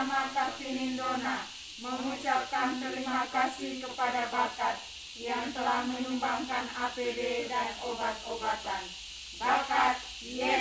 nama Kartini Dona mengucapkan terima kasih kepada Bakat yang telah menyumbangkan APD dan obat-obatan. Bakat, yes!